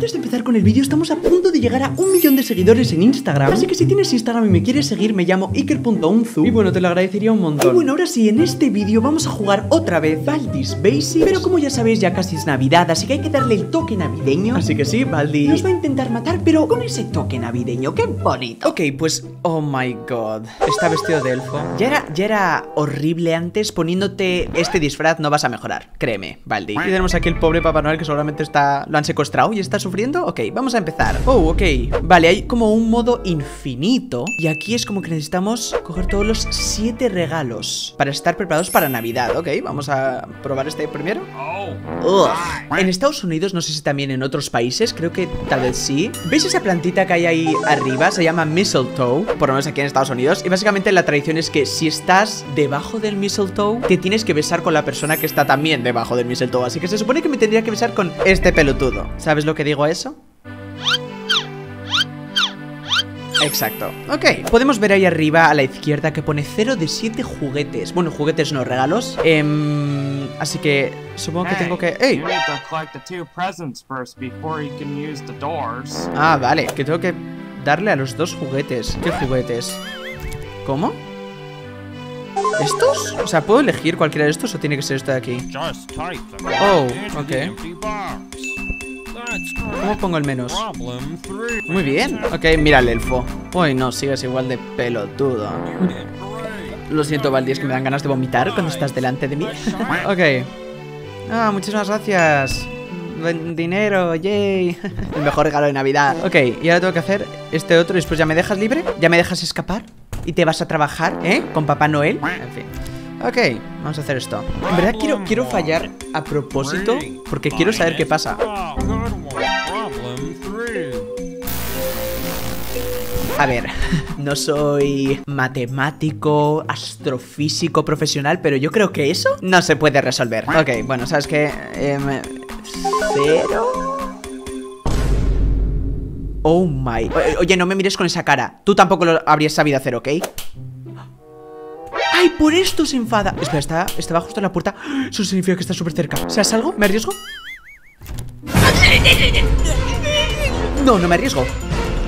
Antes de empezar con el vídeo, estamos a punto de llegar a un millón de seguidores en Instagram. Así que si tienes Instagram y me quieres seguir, me llamo Iker.unzu. Y bueno, te lo agradecería un montón. Y bueno, ahora sí, en este vídeo vamos a jugar otra vez Baldi's Basic. Pero como ya sabéis, ya casi es Navidad, así que hay que darle el toque navideño. Así que sí, Baldi nos va a intentar matar, pero con ese toque navideño. ¡Qué bonito! Ok, pues, oh my god. Está vestido de elfo. Ya era, ya era horrible antes. Poniéndote este disfraz no vas a mejorar. Créeme, Baldi. Y tenemos aquí el pobre Papá Noel que seguramente está. Lo han secuestrado y está sufriendo. Ok, vamos a empezar. Oh, ok. Vale, hay como un modo infinito. Y aquí es como que necesitamos coger todos los siete regalos para estar preparados para Navidad. Ok, vamos a probar este primero. Ugh. En Estados Unidos, no sé si también en otros países, creo que tal vez sí. ¿Veis esa plantita que hay ahí arriba? Se llama mistletoe, por lo menos aquí en Estados Unidos. Y básicamente la tradición es que si estás debajo del mistletoe, te tienes que besar con la persona que está también debajo del mistletoe. Así que se supone que me tendría que besar con este pelotudo. ¿Sabes lo que digo a eso? Exacto. Ok, podemos ver ahí arriba a la izquierda que pone 0 de 7 juguetes. Bueno, juguetes no, regalos. Em, así que supongo que tengo que... ¡Ey! Ah, vale, que tengo que darle a los dos juguetes. ¿Qué juguetes? ¿Cómo? ¿Estos? O sea, ¿puedo elegir cualquiera de estos o tiene que ser esto de aquí? Oh, ok ¿Cómo pongo el menos? Muy bien. Ok, mira el elfo. Uy, no, sigues igual de pelotudo. Lo siento, Valdi, es que me dan ganas de vomitar cuando estás delante de mí. Ok. Ah, muchísimas gracias. Dinero, yay. El mejor regalo de Navidad. Ok, y ahora tengo que hacer este otro y después ya me dejas libre ¿Ya me dejas escapar? ¿Y te vas a trabajar, eh? Con Papá Noel En fin. Ok, vamos a hacer esto. En verdad quiero, quiero fallar a propósito Porque quiero saber qué pasa A ver, no soy matemático, astrofísico profesional, pero yo creo que eso no se puede resolver. Ok, bueno, ¿sabes qué? Em, cero... Oh my... Oye, no me mires con esa cara. Tú tampoco lo habrías sabido hacer, ¿ok? ¡Ay, por esto se enfada! Espera, está, estaba justo en la puerta Eso significa que está súper cerca ¿Se salgo? ¿Me arriesgo? No, no me arriesgo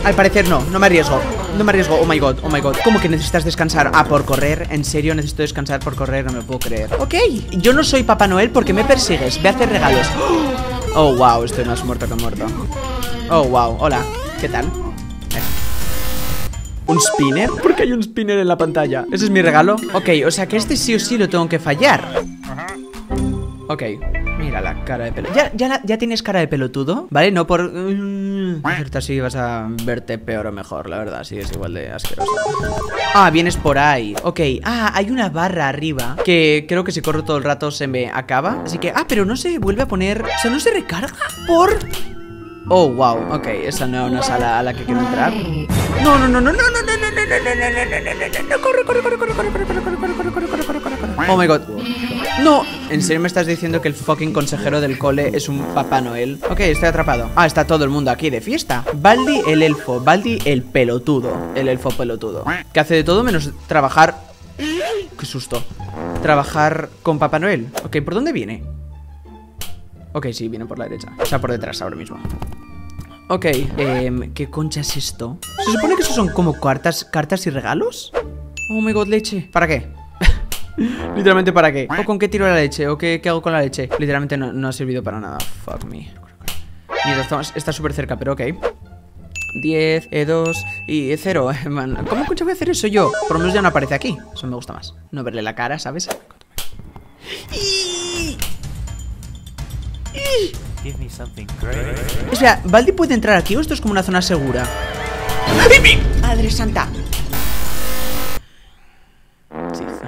Al parecer no, no me arriesgo No me arriesgo, oh my god, oh my god ¿Cómo que necesitas descansar? Ah, por correr, ¿en serio necesito descansar por correr? No me puedo creer Ok, yo no soy Papá Noel porque me persigues Ve a hacer regalos Oh, wow, estoy más muerto que muerto Oh, wow, hola, ¿qué tal? ¿Un spinner? ¿Por qué hay un spinner en la pantalla? ¿Ese es mi regalo? Ok, o sea que este sí o sí lo tengo que fallar Ok Mira la cara de pelo ¿Ya, ya, ya tienes cara de pelotudo? ¿Vale? No por... Uh, así vas a verte peor o mejor, la verdad Sí, es igual de asqueroso Ah, vienes por ahí Ok, ah, hay una barra arriba Que creo que si corro todo el rato se me acaba Así que, ah, pero no se vuelve a poner O sea, no se recarga por... Oh, wow, ok, esa no es una sala a la que quiero entrar No, no, no, no, no, no, no, no, no, no, no, no, corre, corre, corre, corre, corre, corre, corre, corre, corre, corre, corre, corre, corre, corre Oh my god No, ¿en serio me estás diciendo que el fucking consejero del cole es un Papá Noel? Ok, estoy atrapado. Ah, está todo el mundo aquí de fiesta. Baldi el elfo, Baldi el pelotudo. El elfo pelotudo. Que hace de todo menos trabajar. Qué susto. Trabajar con Papá Noel. Ok, ¿por dónde viene? Ok, sí, viene por la derecha. O sea, por detrás ahora mismo. Ok, eh, ¿qué concha es esto? ¿Se supone que eso son como cartas, cartas y regalos? Oh my god, leche. ¿Para qué? Literalmente ¿para qué? ¿O con qué tiro la leche? ¿O qué, qué hago con la leche? Literalmente no, no, ha servido para nada Fuck me Mira, está súper cerca, pero ok 10, E2 y 0 ¿Cómo concha voy a hacer eso yo? Por lo menos ya no aparece aquí Eso me gusta más No verle la cara, ¿sabes? O sea, ¿Baldi puede entrar aquí o esto es como una zona segura? ¡Madre santa!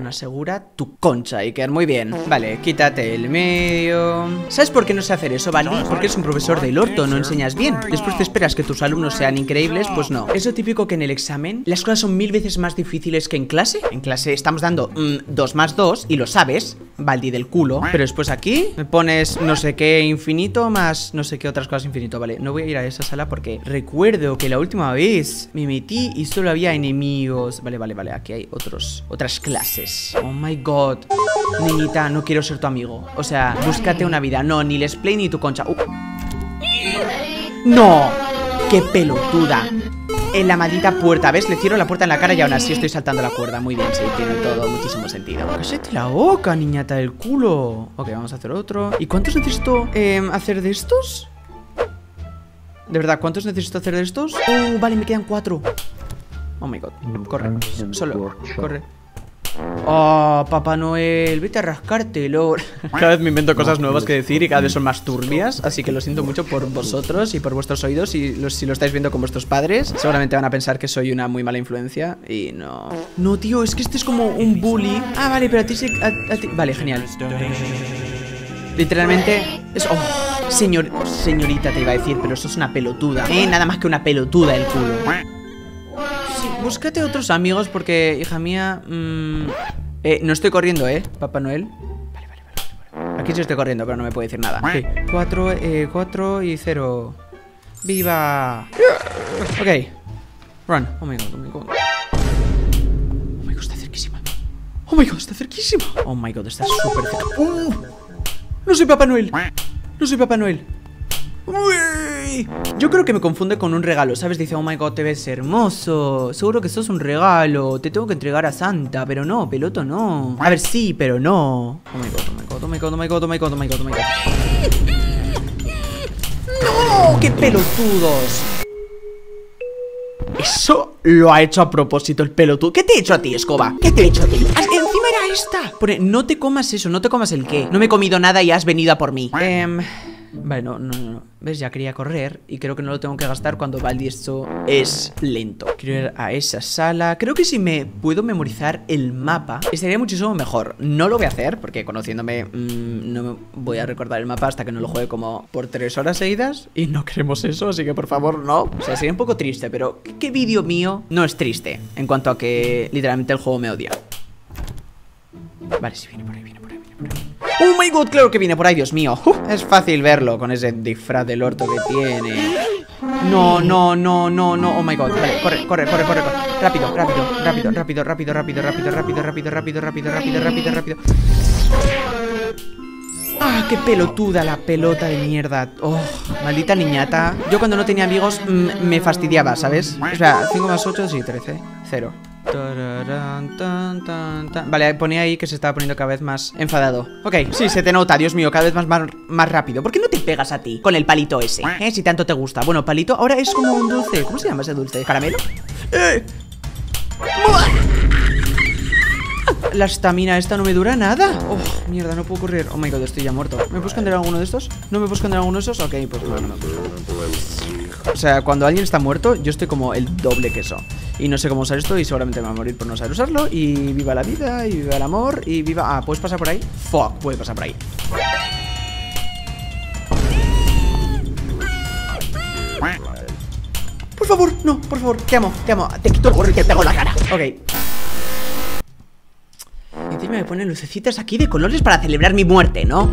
Zona segura, tu concha, Iker, muy bien. Vale, quítate el medio. ¿Sabes por qué no sé hacer eso, Baldi? Porque eres un profesor del orto, no enseñas bien. Después te esperas que tus alumnos sean increíbles, pues no. Es lo típico que en el examen las cosas son mil veces más difíciles que en clase En clase estamos dando 2 más 2 y lo sabes Baldi del culo. Pero después aquí me pones no sé qué infinito más no sé qué otras cosas infinito. Vale, no voy a ir a esa sala porque recuerdo que la última vez me metí y solo había enemigos. Vale, vale, vale, aquí hay otros, otras clases Oh my god. Niñita, no quiero ser tu amigo. O sea, búscate una vida. No, ni les play ni tu concha. Uh. ¡No! ¡Qué pelotuda! En la maldita puerta, ¿ves? Le cierro la puerta en la cara y aún así estoy saltando la cuerda. Muy bien, sí, tiene todo muchísimo sentido. Cállate la boca, niñata del culo. Ok, vamos a hacer otro. ¿Y cuántos necesito em, hacer de estos? De verdad, ¿cuántos necesito hacer de estos? Oh, vale, me quedan cuatro. Oh my god, corre, solo, corre Oh, Papá Noel, vete a rascártelo. Cada vez me invento cosas nuevas que decir y cada vez son más turbias. Así que lo siento mucho por vosotros y por vuestros oídos. Y si lo estáis viendo con vuestros padres, seguramente van a pensar que soy una muy mala influencia. Y no. No, tío, es que este es como un bully. Ah, vale, pero a ti sí. Vale, genial. Literalmente es... Oh, señor, señorita te iba a decir, pero eso es una pelotuda. Eh, nada más que una pelotuda el culo. Búscate otros amigos porque, hija mía... Mmm, eh, no estoy corriendo, ¿eh? Papá Noel. Vale, vale, vale. Aquí sí estoy corriendo, pero no me puede decir nada. Ok, 4, eh, 4 y 0. ¡Viva! Ok. Run. Oh my god, oh my god. Oh my god, está cerquísima. Oh my god, está cerquísima. Oh my god, está súper cerca. Uh, no soy Papá Noel. No soy Papá Noel. Yo creo que me confunde con un regalo, ¿sabes? Dice, oh my god, te ves hermoso Seguro que sos un regalo Te tengo que entregar a Santa, pero no, peloto no A ver, sí, pero no Oh my god, oh my god, oh my god, oh my god, oh my god, oh my god, oh my god ¡No! ¡Qué pelotudos! Eso lo ha hecho a propósito el pelotudo ¿Qué te he hecho a ti, Escoba? ¿Qué te he hecho a ti? Encima era esta Pone, no te comas eso, no te comas el qué No me he comido nada y has venido a por mí Eh... Vale, no, no, no, ¿Ves? Ya quería correr y creo que no lo tengo que gastar cuando Baldi esto es lento. Quiero ir a esa sala. Creo que si me puedo memorizar el mapa Estaría muchísimo mejor. No lo voy a hacer porque conociéndome mmm, No me voy a recordar el mapa hasta que no lo juegue como por tres horas seguidas Y no queremos eso, así que por favor no. O sea, sería un poco triste, pero ¿qué vídeo mío no es triste? En cuanto a que literalmente el juego me odia Vale, si viene por ahí, viene por ahí, viene por ahí ¡Oh my god! Claro que viene por ahí, Dios mío Es fácil verlo con ese disfraz del orto que tiene No, no, no, no, no Oh my god, vale, corre, corre, corre, corre, Rápido, rápido, rápido, rápido, rápido, rápido, rápido, rápido, rápido, rápido, rápido, rápido, rápido, rápido ¡Ah, qué pelotuda la pelota de mierda! ¡Oh, maldita niñata! Yo cuando no tenía amigos me fastidiaba, ¿sabes? O sea, 5 más 8, sí, 13 Cero Vale, ponía ahí que se estaba poniendo cada vez más enfadado Ok, sí, se te nota, Dios mío, cada vez más, más, rápido ¿Por qué no te pegas a ti con el palito ese? ¿Eh? Si tanto te gusta Bueno, palito, ahora es como un dulce ¿Cómo se llama ese dulce? ¿Caramelo? ¡Eh! La estamina esta no me dura nada Oh, mierda, no puedo correr Oh my god, estoy ya muerto ¿Me puedo esconder alguno de estos? ¿No me puedo esconder alguno de esos? Ok, pues no, no me O sea, cuando alguien está muerto Yo estoy como el doble que eso. Y no sé cómo usar esto Y seguramente me va a morir por no saber usarlo. Y viva la vida, y viva el amor Y viva... Ah, ¿puedes pasar por ahí? Fuck, puede pasar por ahí. Por favor, no, por favor, te amo, te amo. Te quito el gorro y te pego la cara. Ok. Encima me ponen lucecitas aquí de colores para celebrar mi muerte, ¿no?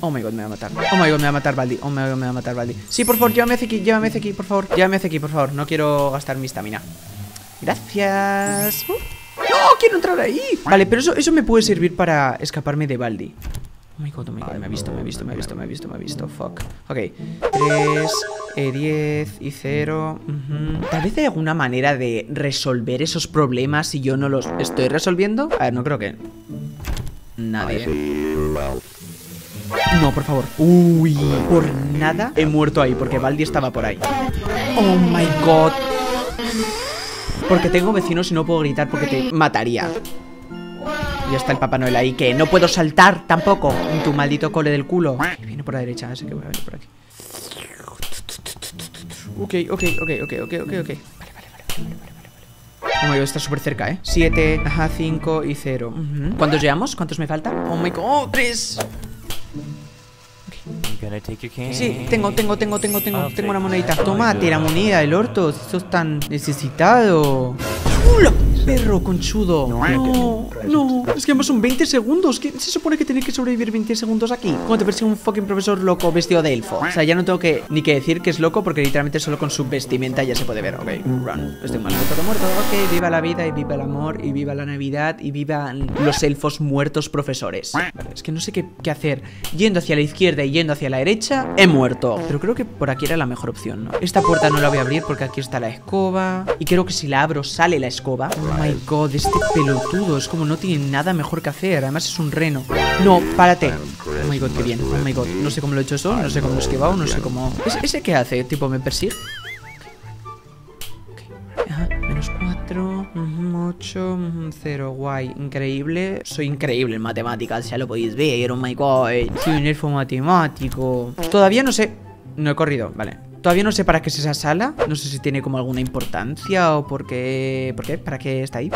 Oh my god, me va a matar. Oh my god, me va a matar Baldi. Oh my god, me va a matar Baldi. Sí, por favor, llévame hacia aquí, llévame hacia aquí, por favor. Llévame hacia aquí, por favor. No quiero gastar mi estamina. Gracias. No, quiero entrar ahí. Vale, pero eso, eso me puede servir para escaparme de Baldi. Oh my god, oh my god, me ha visto, me ha visto, me ha visto, me ha visto, me ha visto, fuck. Ok, 3, eh, 10 y 0 Tal vez hay alguna manera de resolver esos problemas si yo no los estoy resolviendo. A ver, no creo que... Nadie No, por favor Uy, por nada he muerto ahí porque Baldi estaba por ahí Oh my god Porque tengo vecinos y no puedo gritar porque te mataría ya está el Papá Noel ahí, que no puedo saltar tampoco en tu maldito cole del culo. Viene por la derecha, así que voy a venir por aquí. Ok, ok, ok, ok, ok, ok, ok. Vale, vale, vale, vale, vale, Oh my god, está súper cerca, ¿eh? 7, ajá, 5 y 0 ¿Cuántos llevamos? ¿Cuántos me faltan? Oh my god, ¡Oh, 3 Ok Sí, tengo, tengo, tengo, tengo, tengo, tengo una monedita. Tómate la moneda, el orto, si sos tan necesitado. ¡Hola! Perro conchudo. No, no. Es que además son 20 segundos. ¿Qué se supone que tiene que sobrevivir 20 segundos aquí? Como te persigue un fucking profesor loco vestido de elfo. O sea, ya no tengo que ni que decir que es loco porque literalmente solo con su vestimenta ya se puede ver. Ok, run. Estoy mal muerto, muerto. Ok, viva la vida y viva el amor y viva la Navidad y viva los elfos muertos profesores. Vale, es que no sé qué, qué hacer. Yendo hacia la izquierda y yendo hacia la derecha, he muerto. Pero creo que por aquí era la mejor opción, ¿no? Esta puerta no la voy a abrir porque aquí está la escoba. Y creo que si la abro sale la escoba. Oh my god, este pelotudo es como no tiene nada mejor que hacer. Además es un reno. No, párate. Oh my god, qué bien. Oh my god. No sé cómo lo he hecho eso, no sé cómo lo he esquivado, no sé cómo. ¿Ese, qué hace? Tipo, me persigue. Menos 4, 8, 0, guay, increíble Soy increíble en matemáticas, ya lo podéis ver, oh my god Soy un elfo matemático Todavía no sé, no he corrido, vale Todavía no sé para qué es esa sala No sé si tiene como alguna importancia o por qué... ¿Por qué? ¿Para qué está ahí?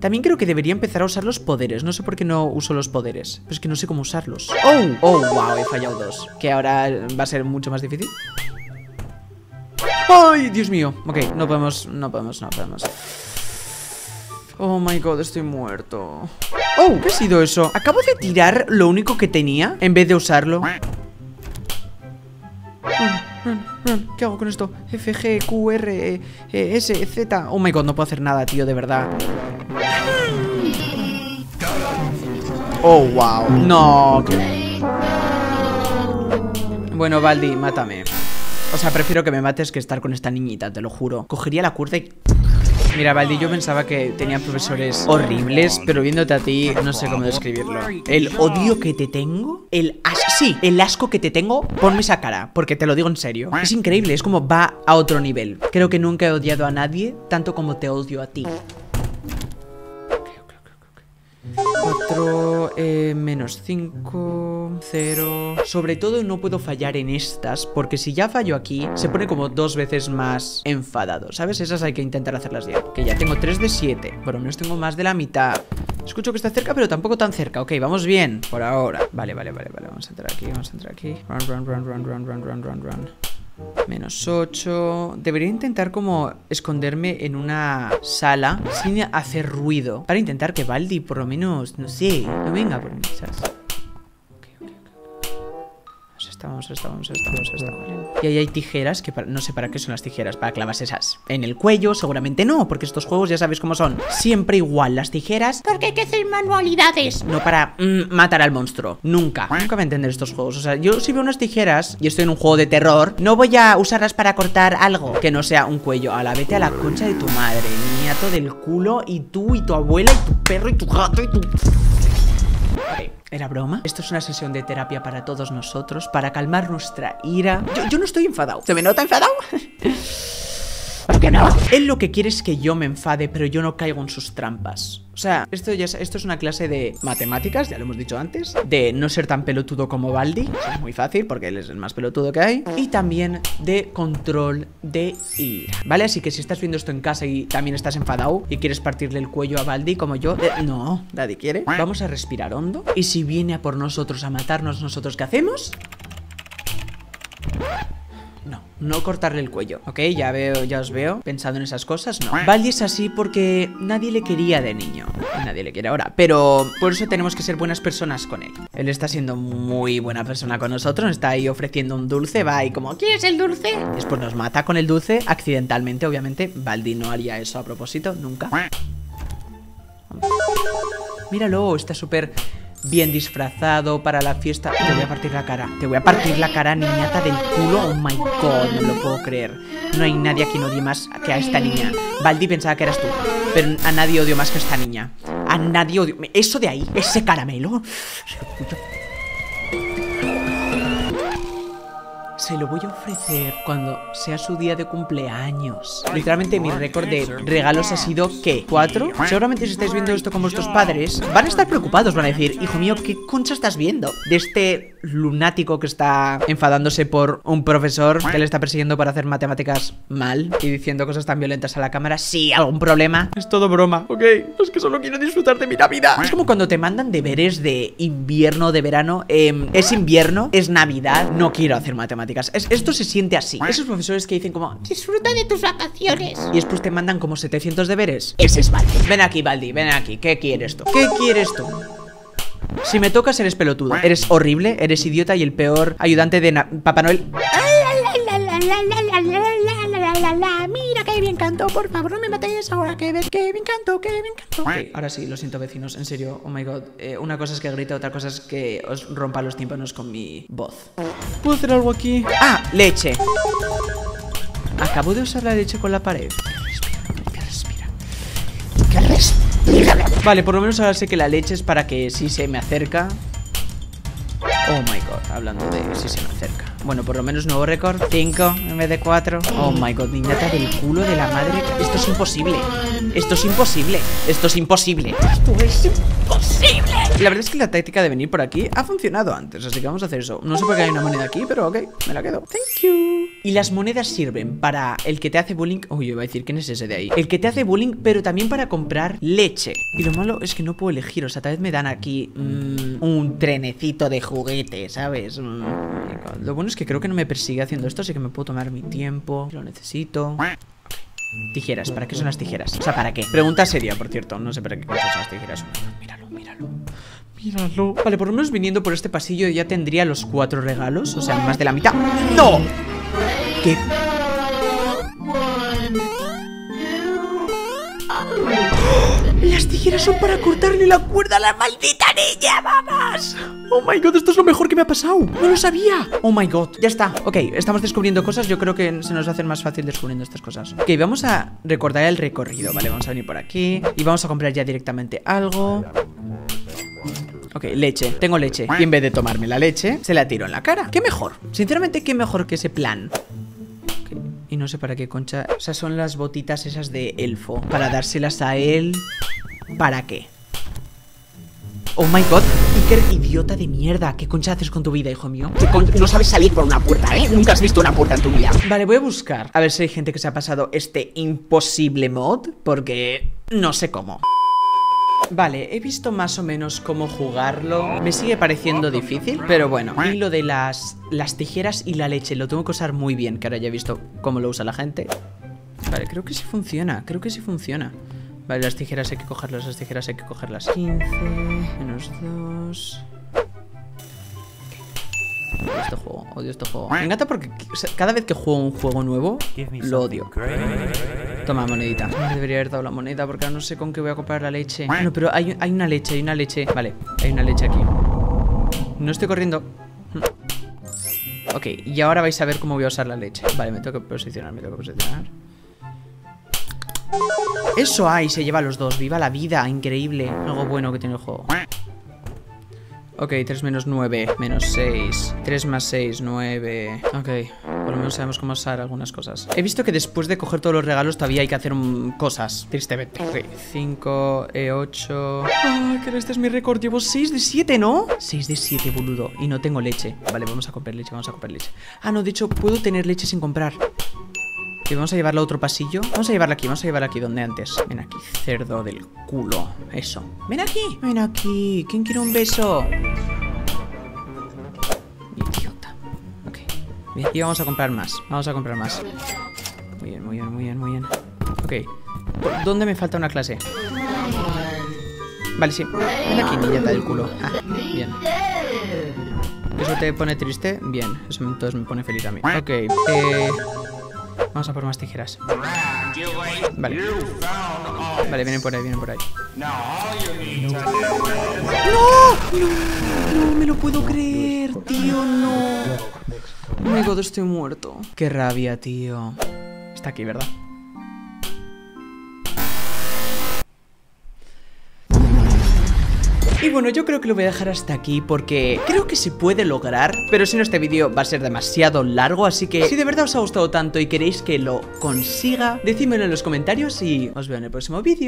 También creo que debería empezar a usar los poderes No sé por qué no uso los poderes Pero es que no sé cómo usarlos ¡Oh! ¡Oh, wow! He fallado dos Que ahora va a ser mucho más difícil ¡Ay, Dios mío! Ok, no podemos, no podemos, no podemos Oh my god, estoy muerto Oh, ¿qué ha sido eso? Acabo de tirar lo único que tenía En vez de usarlo ¿Qué hago con esto? F, G, Q, R, e, e, S, Z. Oh my god, no puedo hacer nada, tío, de verdad. Oh, wow. No Bueno, Baldi, mátame. O sea, prefiero que me mates que estar con esta niñita, te lo juro. Cogería la cuerda y... Mira, Valdi, yo pensaba que tenía profesores horribles, pero viéndote a ti, no sé cómo describirlo. El odio que te tengo, el asco, sí, el asco que te tengo, ponme esa cara, porque te lo digo en serio. Es increíble, es como va a otro nivel. Creo que nunca he odiado a nadie tanto como te odio a ti. 4, eh, menos 5, 0 Sobre todo no puedo fallar en estas Porque si ya fallo aquí, se pone como dos veces más enfadado ¿Sabes? Esas hay que intentar hacerlas bien Que ya tengo 3 de 7 Por lo menos tengo más de la mitad Escucho que está cerca, pero tampoco tan cerca. Ok, vamos bien, por ahora. Vale, vale, vale, vale. Vamos a entrar aquí, vamos a entrar aquí. Run, run, run, run, run, run, run, run, run. Menos 8 Debería intentar como esconderme en una sala Sin hacer ruido. Para intentar que Baldi por lo menos, no sé No venga por mí, ¿sabes? Estamos, estamos, estamos, estamos. Y ahí hay tijeras, que no sé para qué son las tijeras, para clavas esas. En el cuello, seguramente no, porque estos juegos ya sabéis cómo son. Siempre igual las tijeras, porque hay que hacer manualidades. No para mm, matar al monstruo. Nunca. Nunca voy a entender estos juegos. O sea, yo si veo unas tijeras y estoy en un juego de terror, no voy a usarlas para cortar algo que no sea un cuello. A la vete a la concha de tu madre, niñato del culo, y tú, y tu abuela, y tu perro, y tu gato, y tu... ¿Era broma? Esto es una sesión de terapia para todos nosotros, para calmar nuestra ira. Yo, no estoy enfadado. ¿Se me nota enfadado? Él lo que quiere es que yo me enfade, pero yo no caigo en sus trampas. O sea, esto, ya es, esto es una clase de matemáticas, ya lo hemos dicho antes, de no ser tan pelotudo como Baldi, es muy fácil porque él es el más pelotudo que hay, y también de control de ira, ¿vale? Así que si estás viendo esto en casa y también estás enfadado y quieres partirle el cuello a Baldi como yo, eh, no, nadie quiere, vamos a respirar hondo, y si viene a por nosotros a matarnos, ¿nosotros qué hacemos? No, cortarle el cuello, ¿ok? Ya veo, ya os veo pensando en esas cosas, no. Baldi es así porque nadie le quería de niño Nadie le quiere ahora Pero por eso tenemos que ser buenas personas con él. Él está siendo muy buena persona con nosotros Está ahí ofreciendo un dulce, va y como ¿Quieres el dulce? Después nos mata con el dulce accidentalmente, obviamente Baldi no haría eso a propósito, nunca. Míralo, está súper bien disfrazado para la fiesta. Te voy a partir la cara. Te voy a partir la cara, niñata del culo. Oh my god, no lo puedo creer. No hay nadie a quien odie más que a esta niña. Baldi pensaba que eras tú. Pero a nadie odio más que a esta niña. A nadie odio. Eso de ahí, ese caramelo. Se lo voy a ofrecer cuando sea su día de cumpleaños. Literalmente mi récord de regalos ha sido, ¿qué? ¿Cuatro? Seguramente si estáis viendo esto con vuestros padres, van a estar preocupados, van a decir, hijo mío, ¿qué concha estás viendo? De este lunático que está enfadándose por un profesor que le está persiguiendo para hacer matemáticas mal y diciendo cosas tan violentas a la cámara. Sí, algún problema. Es todo broma, ok. Es que solo quiero disfrutar de mi Navidad. Es como cuando te mandan deberes de invierno, de verano. Em, es invierno, es Navidad, no quiero hacer matemáticas. Esto se siente así. Esos profesores que dicen como, disfruta de tus vacaciones. Y después te mandan como 700 deberes. Ese es Baldi. Ven aquí, Baldi, ven aquí. ¿Qué quieres tú? ¿Qué quieres tú? Si me tocas, eres pelotudo. Eres horrible, eres idiota y el peor ayudante de Papá Noel. Canto, por favor no me matéis ahora que que bien canto, que bien canto. Ok, ahora sí, lo siento vecinos, en serio, oh my god. Eh, una cosa es que grito, otra cosa es que os rompa los tímpanos con mi voz. ¿Puedo hacer algo aquí? Ah, leche. Acabo de usar la leche con la pared. Que respira, que respira. Que respira. Vale, por lo menos ahora sé que la leche es para que si se me acerca Oh my god, hablando de si se me acerca Bueno, por lo menos nuevo récord 5 en vez de 4 Oh my god, niñata del culo de la madre. Esto es imposible. Esto es imposible. Esto es imposible. Esto es imposible. La verdad es que la táctica de venir por aquí ha funcionado antes Así que vamos a hacer eso. No sé por qué hay una moneda aquí, pero ok, me la quedo. Thank you. Y las monedas sirven para el que te hace bullying. Uy, yo iba a decir, ¿quién es ese de ahí? El que te hace bullying, pero también para comprar leche. Y lo malo es que no puedo elegir O sea, tal vez me dan aquí mmm, un trenecito de juguete, ¿sabes? Mm, lo bueno es que creo que no me persigue haciendo esto Así que me puedo tomar mi tiempo Lo necesito Tijeras, ¿para qué son las tijeras? O sea, ¿para qué? Pregunta seria, por cierto No sé para qué son las tijeras Míralo, míralo Míralo Vale, por lo menos viniendo por este pasillo ya tendría los cuatro regalos O sea, más de la mitad ¡No! ¿Qué? Las tijeras son para cortarle la cuerda a la maldita niña, vamos. Oh my god, esto es lo mejor que me ha pasado. No lo sabía. Oh my god, ya está. Ok, estamos descubriendo cosas. Yo creo que se nos va a hacer más fácil descubriendo estas cosas. Ok, vamos a recordar el recorrido. Vale, vamos a venir por aquí. Y vamos a comprar ya directamente algo. Ok, leche, tengo leche. Y en vez de tomarme la leche, se la tiro en la cara. ¿Qué mejor? Sinceramente, ¿qué mejor que ese plan? Y no sé para qué concha. O sea, son las botitas esas de elfo Para dárselas a él. ¿Para qué? Oh my god, Iker, idiota de mierda. ¿Qué concha haces con tu vida, hijo mío? No sabes salir por una puerta, ¿eh? Nunca has visto una puerta en tu vida. Vale, voy a buscar. A ver si hay gente que se ha pasado este imposible mod Porque no sé cómo Vale, he visto más o menos cómo jugarlo. Me sigue pareciendo difícil Pero bueno, y lo de las, las tijeras y la leche Lo tengo que usar muy bien Que ahora ya he visto cómo lo usa la gente. Vale, creo que sí funciona Creo que sí funciona. Vale, las tijeras hay que cogerlas Las tijeras hay que cogerlas. 15 Menos 2 Odio este juego, odio este juego. Me encanta porque cada vez que juego un juego nuevo Lo odio Toma, monedita. Me debería haber dado la moneda porque ahora no sé con qué voy a comprar la leche. Bueno, pero hay, hay una leche, hay una leche. Vale, hay una leche aquí. No estoy corriendo. Ok, y ahora vais a ver cómo voy a usar la leche. Vale, me tengo que posicionar, me tengo que posicionar. Eso hay, se lleva a los dos. Viva la vida, increíble. Algo bueno que tiene el juego Ok, 3 menos 9, menos 6 3 más 6, 9 Ok, por lo menos sabemos cómo usar algunas cosas. He visto que después de coger todos los regalos Todavía hay que hacer cosas, tristemente. Ok, 5, e 8 Ah, que este es mi récord. Llevo 6 de 7, ¿no? 6 de 7, boludo. Y no tengo leche. Vale, vamos a comprar leche, vamos a comprar leche. Ah, no, de hecho, puedo tener leche sin comprar y vamos a llevarla a otro pasillo. Vamos a llevarla aquí, vamos a llevarla aquí donde antes. Ven aquí, cerdo del culo. Eso. Ven aquí, ven aquí. ¿Quién quiere un beso? Idiota. Ok. Bien, y vamos a comprar más. Vamos a comprar más. Muy bien, muy bien, muy bien, muy bien. Ok. ¿Dónde me falta una clase? Vale, sí. Ven aquí, niñata del culo. Ah, Bien. ¿Eso te pone triste? Bien, eso entonces me pone feliz a mí. Ok, eh... Vamos a por más tijeras. Vale. Vale, vienen por ahí, vienen por ahí. ¡No! ¡No! No me lo puedo creer, tío, no. Oh my god, estoy muerto. Qué rabia, tío. Está aquí, ¿verdad? Y bueno, yo creo que lo voy a dejar hasta aquí porque creo que se puede lograr Pero si no este vídeo va a ser demasiado largo Así que si de verdad os ha gustado tanto y queréis que lo consiga Decídmelo en los comentarios y os veo en el próximo vídeo